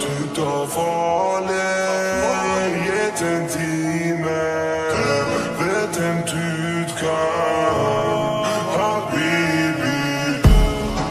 Ty të fale jetën time Vetëm ty të kam